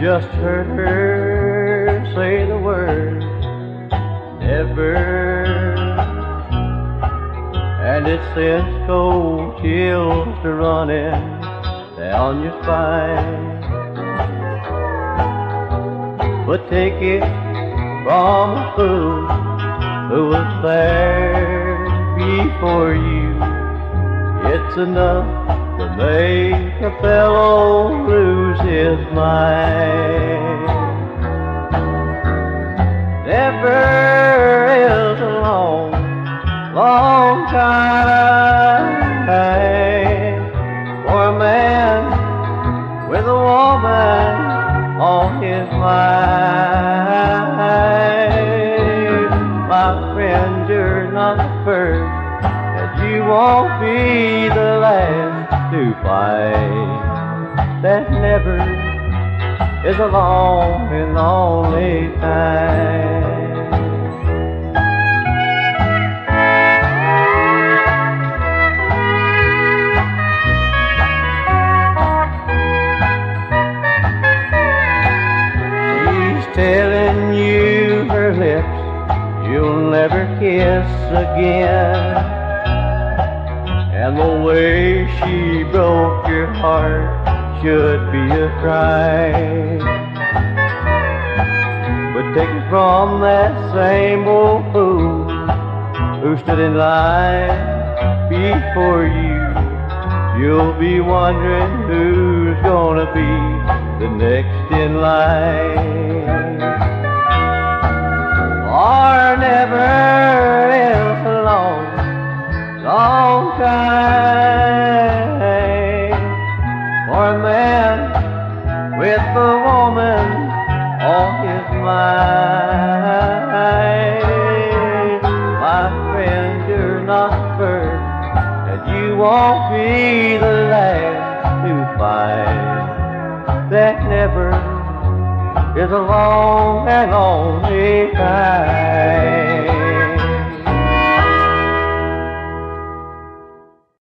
just heard her say the word never. And it sends cold chills to running down your spine. But take it from a fool who was there before you. It's enough to make a fellow lose his mind. Never is a long, long time for a man with a woman on his mind. My friend, you're not the first, you won't be the last to find that never is a long and lonely time. She's telling you her lips you'll never kiss again. And the way she broke your heart should be a crime. But take it from that same old fool who stood in line before you. You'll be wondering who's gonna be the next in line. Won't be the last to find that never is a long and lonely time.